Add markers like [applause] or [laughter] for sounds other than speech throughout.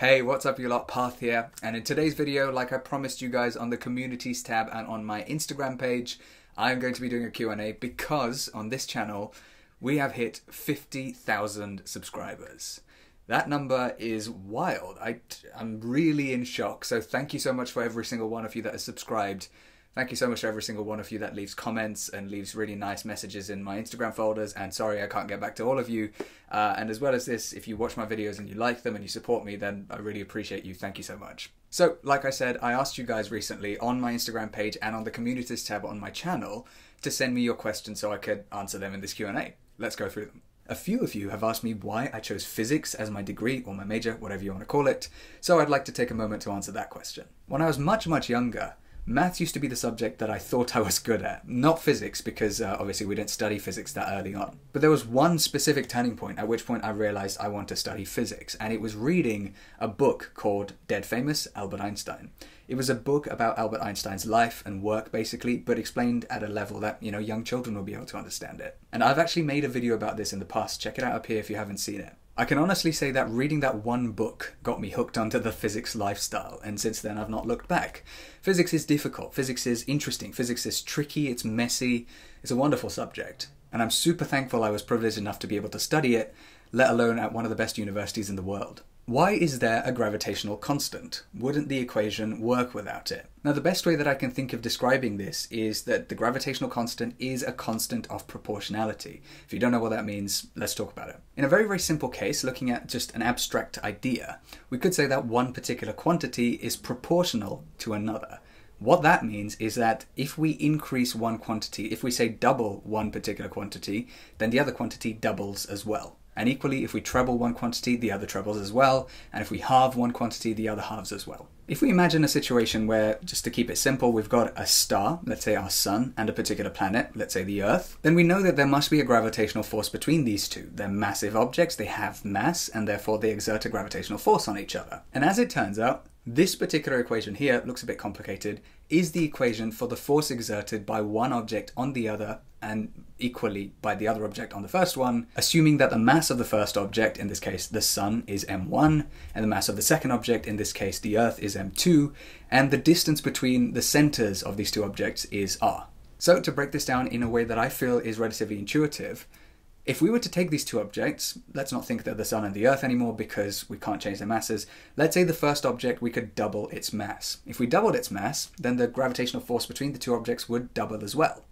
Hey, what's up you lot, Parth here, and in today's video, like I promised you guys on the communities tab and on my Instagram page, I'm going to be doing a Q&A because on this channel, we have hit 50,000 subscribers. That number is wild. I, I'm really in shock, so thank you so much for every single one of you that has subscribed. Thank you so much to every single one of you that leaves comments and leaves really nice messages in my Instagram folders. And sorry, I can't get back to all of you. Uh, and as well as this, if you watch my videos and you like them and you support me, then I really appreciate you. Thank you so much. So, like I said, I asked you guys recently on my Instagram page and on the communities tab on my channel to send me your questions so I could answer them in this Q&A. Let's go through them. A few of you have asked me why I chose physics as my degree or my major, whatever you want to call it, so I'd like to take a moment to answer that question. When I was much, much younger, Maths used to be the subject that I thought I was good at, not physics, because uh, obviously we didn't study physics that early on. But there was one specific turning point at which point I realized I want to study physics, and it was reading a book called Dead Famous Albert Einstein. It was a book about Albert Einstein's life and work, basically, but explained at a level that, you know, young children will be able to understand it. And I've actually made a video about this in the past. Check it out up here if you haven't seen it. I can honestly say that reading that one book got me hooked onto the physics lifestyle, and since then I've not looked back. Physics is difficult, physics is interesting, physics is tricky, it's messy, it's a wonderful subject, and I'm super thankful I was privileged enough to be able to study it, let alone at one of the best universities in the world. Why is there a gravitational constant? Wouldn't the equation work without it? Now, the best way that I can think of describing this is that the gravitational constant is a constant of proportionality. If you don't know what that means, let's talk about it. In a very, very simple case, looking at just an abstract idea, we could say that one particular quantity is proportional to another. What that means is that if we increase one quantity, if we say double one particular quantity, then the other quantity doubles as well. And equally, if we treble one quantity, the other trebles as well. And if we halve one quantity, the other halves as well. If we imagine a situation where, just to keep it simple, we've got a star, let's say our sun, and a particular planet, let's say the Earth, then we know that there must be a gravitational force between these two. They're massive objects, they have mass, and therefore they exert a gravitational force on each other. And as it turns out, this particular equation here looks a bit complicated, is the equation for the force exerted by one object on the other and equally by the other object on the first one, assuming that the mass of the first object, in this case the sun, is m1, and the mass of the second object, in this case the earth, is m2, and the distance between the centers of these two objects is r. So to break this down in a way that I feel is relatively intuitive, if we were to take these two objects, let's not think they're the Sun and the Earth anymore because we can't change their masses. Let's say the first object, we could double its mass. If we doubled its mass, then the gravitational force between the two objects would double as well.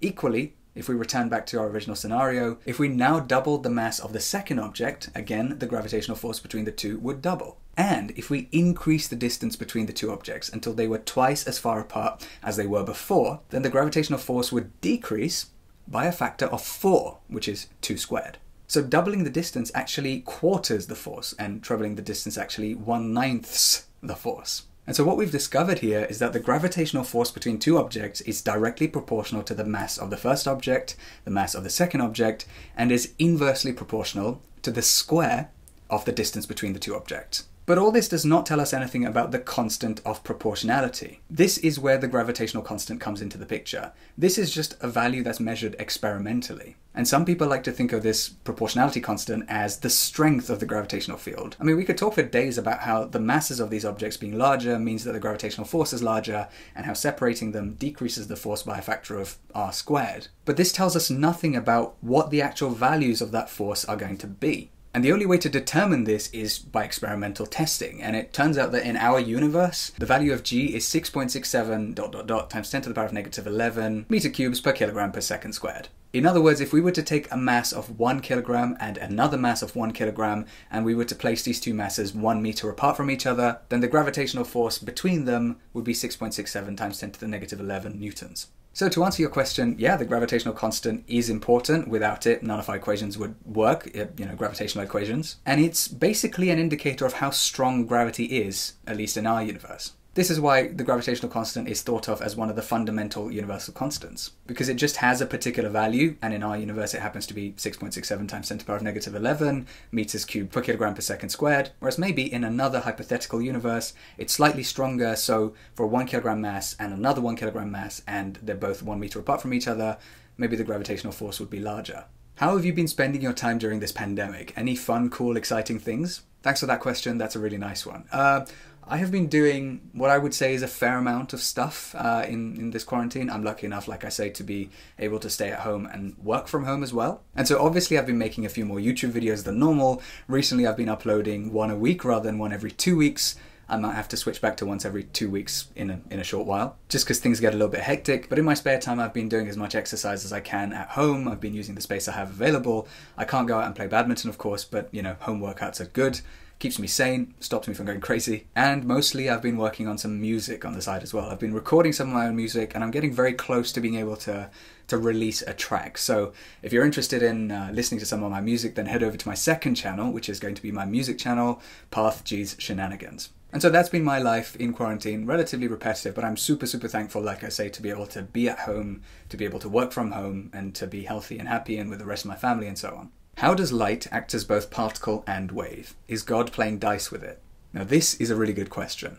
Equally, if we return back to our original scenario, if we now doubled the mass of the second object, again, the gravitational force between the two would double. And if we increase the distance between the two objects until they were twice as far apart as they were before, then the gravitational force would decrease by a factor of 4, which is 2 squared. So doubling the distance actually quarters the force, and trebling the distance actually one ninths the force. And so what we've discovered here is that the gravitational force between two objects is directly proportional to the mass of the first object, the mass of the second object, and is inversely proportional to the square of the distance between the two objects. But all this does not tell us anything about the constant of proportionality. This is where the gravitational constant comes into the picture. This is just a value that's measured experimentally. And some people like to think of this proportionality constant as the strength of the gravitational field. I mean, we could talk for days about how the masses of these objects being larger means that the gravitational force is larger, and how separating them decreases the force by a factor of r squared. But this tells us nothing about what the actual values of that force are going to be. And the only way to determine this is by experimental testing. And it turns out that in our universe, the value of g is 6.67 dot dot dot times 10 to the power of negative 11 meter cubes per kilogram per second squared. In other words, if we were to take a mass of 1 kilogram and another mass of 1 kilogram, and we were to place these two masses 1 meter apart from each other, then the gravitational force between them would be 6.67 times 10 to the negative 11 newtons. So to answer your question, yeah, the gravitational constant is important. Without it, none of our equations would work, eh, you know, gravitational equations. And it's basically an indicator of how strong gravity is, at least in our universe. This is why the gravitational constant is thought of as one of the fundamental universal constants, because it just has a particular value, and in our universe it happens to be 6.67 times 10 to the power of negative 11 meters cubed per kilogram per second squared, whereas maybe in another hypothetical universe it's slightly stronger, so for a 1 kilogram mass and another 1 kilogram mass, and they're both 1 meter apart from each other, maybe the gravitational force would be larger. How have you been spending your time during this pandemic? Any fun, cool, exciting things? Thanks for that question. That's a really nice one. Uh, I have been doing what I would say is a fair amount of stuff uh, in, in this quarantine. I'm lucky enough, like I say, to be able to stay at home and work from home as well. And so obviously I've been making a few more YouTube videos than normal. Recently I've been uploading one a week rather than one every two weeks. I might have to switch back to once every two weeks in a, in a short while, just because things get a little bit hectic. But in my spare time, I've been doing as much exercise as I can at home. I've been using the space I have available. I can't go out and play badminton, of course, but you know, home workouts are good keeps me sane, stops me from going crazy. And mostly I've been working on some music on the side as well. I've been recording some of my own music and I'm getting very close to being able to to release a track. So if you're interested in uh, listening to some of my music, then head over to my second channel, which is going to be my music channel, Parth G's Shenanigans. And so that's been my life in quarantine, relatively repetitive, but I'm super, super thankful, like I say, to be able to be at home, to be able to work from home, and to be healthy and happy and with the rest of my family and so on. How does light act as both particle and wave? Is God playing dice with it? Now, this is a really good question.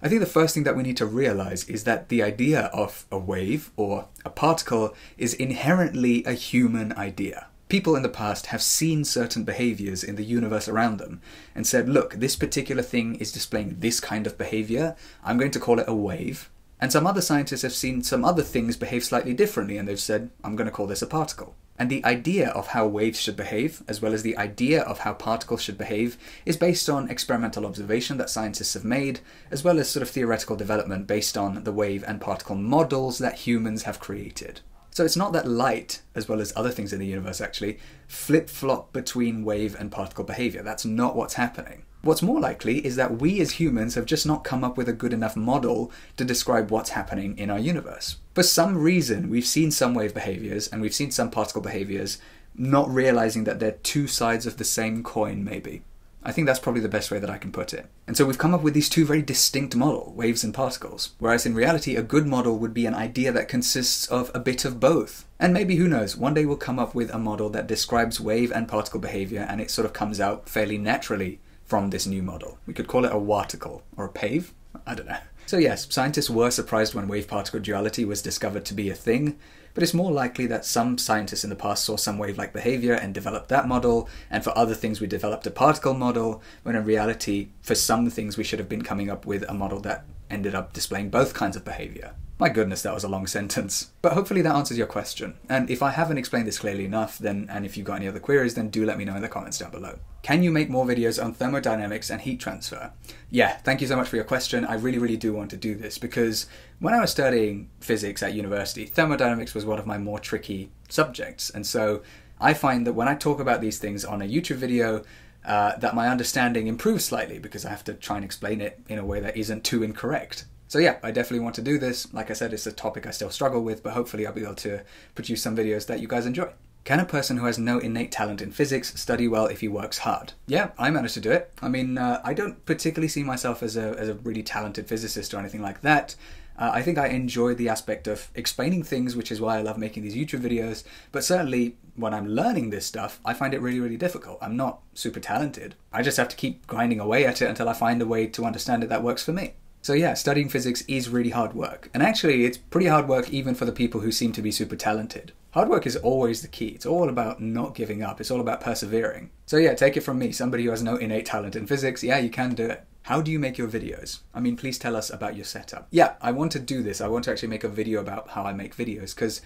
I think the first thing that we need to realize is that the idea of a wave or a particle is inherently a human idea. People in the past have seen certain behaviors in the universe around them and said, look, this particular thing is displaying this kind of behavior. I'm going to call it a wave. And some other scientists have seen some other things behave slightly differently and they've said, I'm going to call this a particle. And the idea of how waves should behave, as well as the idea of how particles should behave, is based on experimental observation that scientists have made, as well as sort of theoretical development based on the wave and particle models that humans have created. So it's not that light, as well as other things in the universe actually, flip flop between wave and particle behavior. That's not what's happening. What's more likely is that we as humans have just not come up with a good enough model to describe what's happening in our universe. For some reason, we've seen some wave behaviors and we've seen some particle behaviors, not realizing that they're two sides of the same coin, maybe. I think that's probably the best way that I can put it. And so we've come up with these two very distinct models, waves and particles. Whereas in reality, a good model would be an idea that consists of a bit of both. And maybe, who knows, one day we'll come up with a model that describes wave and particle behavior and it sort of comes out fairly naturally from this new model. We could call it a warticle or a pave. I don't know. So yes, scientists were surprised when wave-particle duality was discovered to be a thing, but it's more likely that some scientists in the past saw some wave-like behavior and developed that model, and for other things we developed a particle model, when in reality, for some things we should have been coming up with a model that ended up displaying both kinds of behavior. My goodness, that was a long sentence. But hopefully that answers your question. And if I haven't explained this clearly enough, then and if you've got any other queries, then do let me know in the comments down below. Can you make more videos on thermodynamics and heat transfer? Yeah, thank you so much for your question. I really, really do want to do this because when I was studying physics at university, thermodynamics was one of my more tricky subjects. And so I find that when I talk about these things on a YouTube video, uh, that my understanding improves slightly because I have to try and explain it in a way that isn't too incorrect. So yeah, I definitely want to do this. Like I said, it's a topic I still struggle with, but hopefully I'll be able to produce some videos that you guys enjoy. Can a person who has no innate talent in physics study well if he works hard? Yeah, I managed to do it. I mean, uh, I don't particularly see myself as a, as a really talented physicist or anything like that. Uh, I think I enjoy the aspect of explaining things, which is why I love making these YouTube videos. But certainly, when I'm learning this stuff, I find it really, really difficult. I'm not super talented. I just have to keep grinding away at it until I find a way to understand it that works for me. So yeah, studying physics is really hard work. And actually, it's pretty hard work even for the people who seem to be super talented. Hard work is always the key. It's all about not giving up. It's all about persevering. So yeah, take it from me, somebody who has no innate talent in physics, yeah, you can do it. How do you make your videos? I mean, please tell us about your setup. Yeah, I want to do this. I want to actually make a video about how I make videos because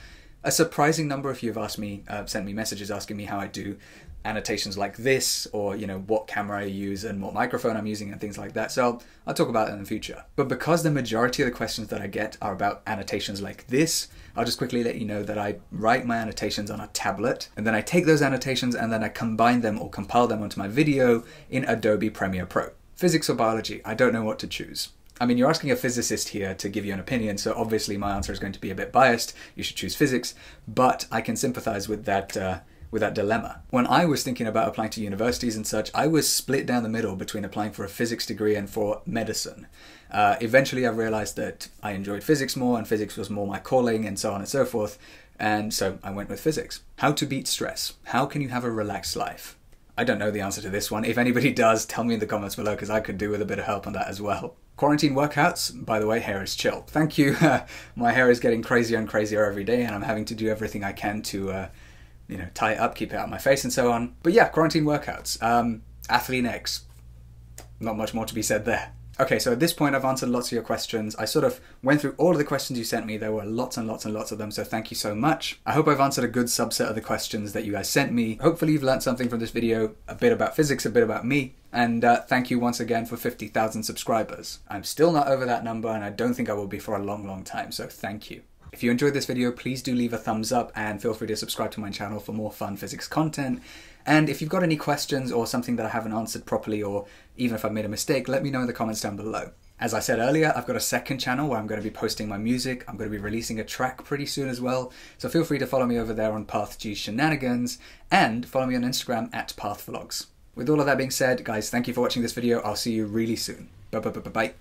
a surprising number of you have asked me, uh, sent me messages asking me how I do annotations like this or you know what camera I use and what microphone I'm using and things like that. So I'll, I'll talk about that in the future. But because the majority of the questions that I get are about annotations like this, I'll just quickly let you know that I write my annotations on a tablet and then I take those annotations and then I combine them or compile them onto my video in Adobe Premiere Pro. Physics or biology, I don't know what to choose. I mean, you're asking a physicist here to give you an opinion, so obviously my answer is going to be a bit biased. You should choose physics, but I can sympathize with that uh, with that dilemma. When I was thinking about applying to universities and such, I was split down the middle between applying for a physics degree and for medicine. Uh, eventually, I realized that I enjoyed physics more and physics was more my calling and so on and so forth. And so I went with physics. How to beat stress. How can you have a relaxed life? I don't know the answer to this one. If anybody [laughs] does, tell me in the comments below because I could do with a bit of help on that as well. Quarantine workouts, by the way, hair is chill. Thank you. [laughs] my hair is getting crazier and crazier every day, and I'm having to do everything I can to uh, you know, tie it up, keep it out of my face, and so on. But yeah, quarantine workouts. Um, Athlean-X. Not much more to be said there. Okay, so at this point, I've answered lots of your questions. I sort of went through all of the questions you sent me. There were lots and lots and lots of them, so thank you so much. I hope I've answered a good subset of the questions that you guys sent me. Hopefully, you've learned something from this video a bit about physics, a bit about me, and uh, thank you once again for 50,000 subscribers. I'm still not over that number, and I don't think I will be for a long, long time, so thank you. If you enjoyed this video, please do leave a thumbs up and feel free to subscribe to my channel for more fun physics content. And if you've got any questions or something that I haven't answered properly, or even if I've made a mistake, let me know in the comments down below. As I said earlier, I've got a second channel where I'm going to be posting my music. I'm going to be releasing a track pretty soon as well. So feel free to follow me over there on Parth G Shenanigans and follow me on Instagram at Parth Vlogs. With all of that being said, guys, thank you for watching this video. I'll see you really soon. Bye